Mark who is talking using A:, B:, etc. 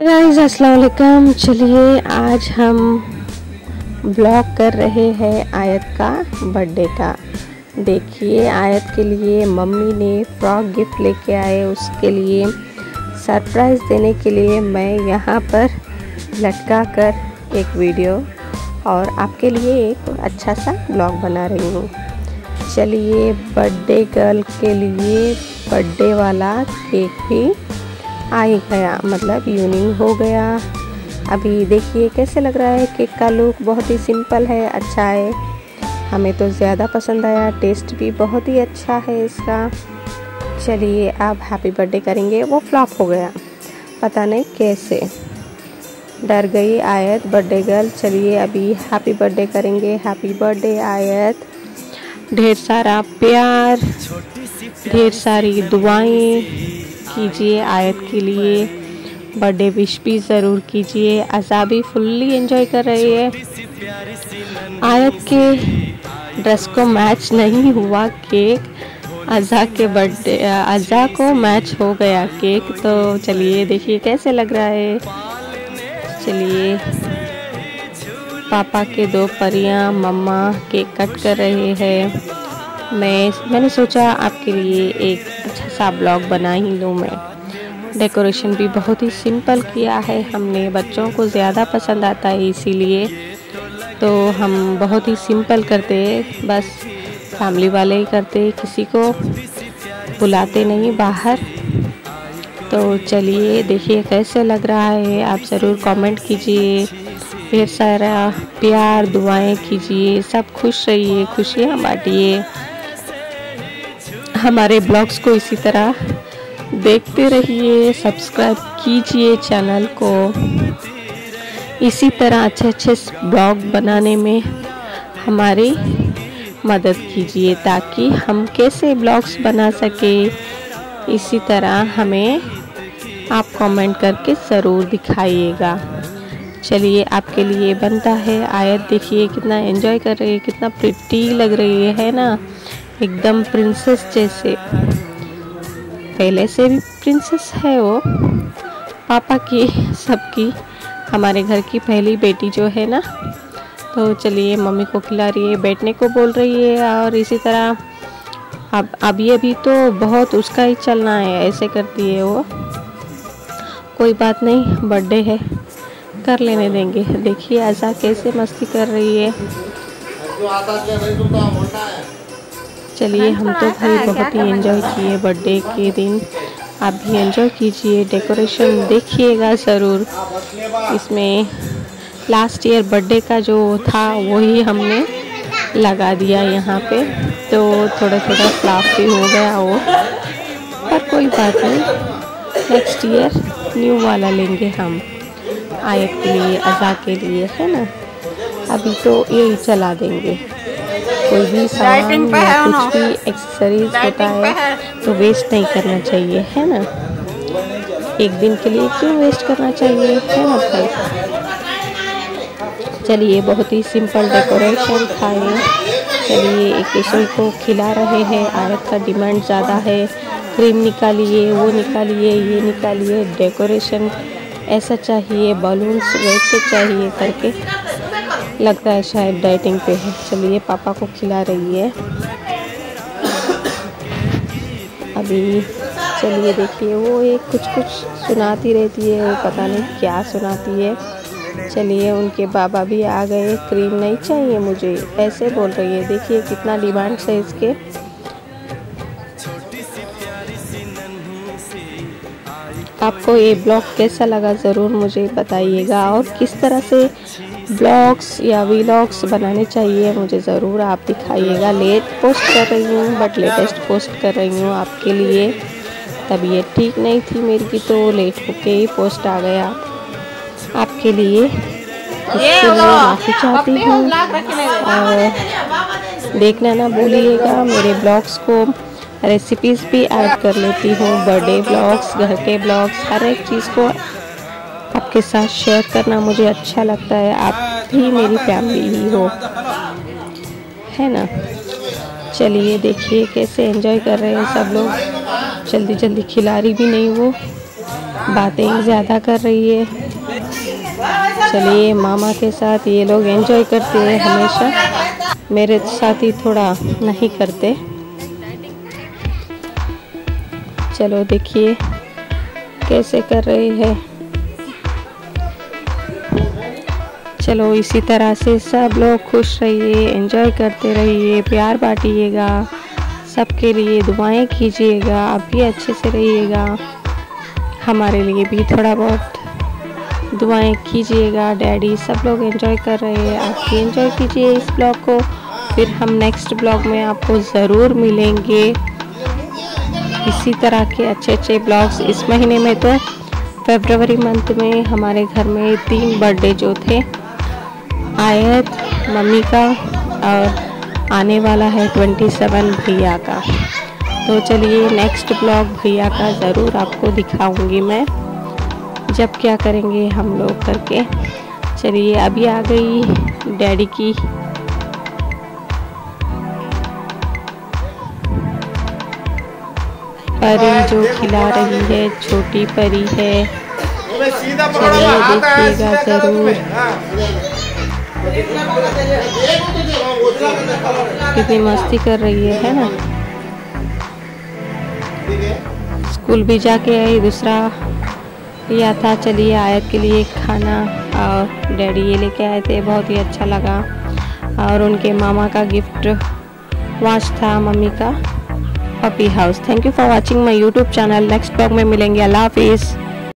A: वालेकुम चलिए, आज हम ब्लॉग कर रहे हैं आयत का बर्थडे का। देखिए, आयत के लिए मम्मी ने फ्रॉक गिफ्ट लेके आए। उसके लिए सरप्राइज़ देने के लिए मैं यहाँ पर लटका कर एक वीडियो और आपके लिए एक अच्छा सा ब्लॉग बना रही हूँ। चलिए बर्थडे गर्ल के लिए बर्थडे वाला केक भी आ ही गया मतलब यूनिंग हो गया। अभी देखिए कैसे लग रहा है केक का लुक बहुत ही सिंपल है अच्छा है। हमें तो ज़्यादा पसंद आया टेस्ट भी बहुत ही अच्छा है इसका। चलिए, अब हैप्पी बर्थडे करेंगे, वो फ्लॉप हो गया। पता नहीं कैसे। डर गई आयत बर्थडे गर्ल चलिए, अभी हैप्पी बर्थडे करेंगे। Happy birthday Ayat. ढेर सारा प्यार, ढेर सारी दुआएँ। कीजिए, आयत के लिए। बर्थडे विश भी ज़रूर कीजिए। अज़ा भी फुल्ली एंजॉय कर रही है। आयत के ड्रेस को मैच नहीं हुआ केक अज़ा के बर्थडे अज़ा को मैच हो गया केक तो चलिए, देखिए कैसे लग रहा है। चलिए, पापा के दो परियाँ, मम्मा केक कट कर रहे हैं। मैं, मैंने सोचा आपके लिए एक सा ब्लॉग बना ही लूँ मैं। डेकोरेशन भी बहुत ही सिंपल किया है। हमने बच्चों को ज़्यादा पसंद आता है इसीलिए तो हम बहुत ही सिंपल करते बस फैमिली वाले ही करते किसी को बुलाते नहीं बाहर। तो चलिए देखिए कैसे लग रहा है। आप ज़रूर कमेंट कीजिए। ढेर सारा प्यार, दुआएँ कीजिए। सब खुश रहिए, खुशियाँ बांटिए। हमारे ब्लॉग्स को इसी तरह देखते रहिए सब्सक्राइब कीजिए चैनल को। इसी तरह अच्छे अच्छे ब्लॉग बनाने में हमारी मदद कीजिए ताकि हम कैसे ब्लॉग्स बना सके। इसी तरह हमें आप कमेंट करके ज़रूर दिखाइएगा। चलिए आपके लिए बनता है। आयत देखिए कितना एंजॉय कर रही है कितना प्रिटी लग रही है, ना? एकदम प्रिंसेस जैसे। पहले से भी प्रिंसेस है वो। पापा की, सबकी, हमारे घर की पहली बेटी जो है ना तो चलिए मम्मी को खिला रही है, बैठने को बोल रही है और इसी तरह अब, अभी अभी तो बहुत उसका ही चलना है, ऐसे करती है वो। कोई बात नहीं बर्थडे है, कर लेने देंगे। देखिए ऐसा कैसे मस्ती कर रही है। चलिए हम तो भाई बहुत ही एंजॉय किए बर्थडे के दिन। आप भी एंजॉय कीजिए डेकोरेशन देखिएगा ज़रूर। इसमें लास्ट ईयर बर्थडे का जो था वही हमने लगा दिया यहाँ पे। तो थोड़ा थोड़ा फ्लाफ भी हो गया वो। पर कोई बात नहीं। नेक्स्ट ईयर न्यू वाला लेंगे हम आयत के लिए अज़ा के लिए है ना? अभी तो यही चला देंगे। कोई भी सामान या कुछ भी एक्सेसरीज होता है तो वेस्ट नहीं करना चाहिए है ना? एक दिन के लिए क्यों वेस्ट करना चाहिए है ना भाई? चलिए बहुत ही सिंपल डेकोरेशन खाए चलिए एक दूसरे को खिला रहे हैं। आयत का डिमांड ज़्यादा है। क्रीम निकालिए वो निकालिए ये निकालिए। डेकोरेशन ऐसा चाहिए बलून्स वैसे चाहिए करके। लगता है शायद डाइटिंग पे है। चलिए, पापा को खिला रही है। अभी चलिए देखिए वो एक कुछ कुछ सुनाती रहती है, वो पता नहीं क्या सुनाती है। चलिए, उनके बाबा भी आ गए क्रीम नहीं चाहिए मुझे। ऐसे बोल रही है। देखिए, कितना डिमांड है इसके। आपको ये ब्लॉग कैसा लगा ज़रूर मुझे बताइएगा। और किस तरह से ब्लॉग्स या वीलॉग्स बनाने चाहिए मुझे ज़रूर आप दिखाइएगा। लेट पोस्ट कर रही हूँ बट लेटेस्ट पोस्ट कर रही हूँ आपके लिए। तबीयत ठीक नहीं थी मेरी की तो लेट होके ही पोस्ट आ गया आपके लिए। इसके लिए माफ़ी चाहती हूँ। और देखना ना भूलिएगा मेरे ब्लॉग्स को रेसिपीज़ भी ऐड कर लेती हूँ। बर्थडे ब्लॉग्स घर के ब्लॉग्स हर एक चीज़ को आपके साथ शेयर करना मुझे अच्छा लगता है। आप भी मेरी फैमिली ही हो। है ना? चलिए, देखिए कैसे एंजॉय कर रहे हैं सब लोग। जल्दी जल्दी खिला रही भी नहीं, वो बातें ज़्यादा कर रही है। चलिए, मामा के साथ ये लोग एंजॉय करते हैं हमेशा। मेरे साथ ही थोड़ा नहीं करते। चलो देखिए, कैसे कर रही हैं। चलो इसी तरह से सब लोग खुश रहिए एंजॉय करते रहिए, प्यार बांटिएगा। सबके लिए दुआएँ कीजिएगा, आप भी अच्छे से रहिएगा। हमारे लिए भी थोड़ा बहुत दुआएँ कीजिएगा। डैडी सब लोग एंजॉय कर रहे हैं। आप भी एंजॉय कीजिए इस ब्लॉग को। फिर हम नेक्स्ट ब्लॉग में आपको ज़रूर मिलेंगे। इसी तरह के अच्छे अच्छे ब्लॉग्स इस महीने में तो फेबरवरी मंथ में हमारे घर में तीन बर्थडे जो थे आयत, मम्मी का, और आने वाला है ट्वेंटी सेवन भैया का। तो चलिए नेक्स्ट ब्लॉग भैया का ज़रूर आपको दिखाऊँगी मैं, जब क्या करेंगे हम लोग करके। चलिए अभी आ गई डैडी की। परी जो खिला रही है, छोटी परी है, चलिए देखिएगा ज़रूर। कितनी मस्ती कर रही है है ना? स्कूल भी जाके आई, दूसरा लिया था, चलिए आयत के लिए खाना और डैडी ये लेके आए थे, बहुत ही अच्छा लगा। और उनके मामा का गिफ्ट वॉच था, मम्मी का puppy house thank you for watching my YouTube channel next blog में मिलेंगे। अल्लाह हाफिज़।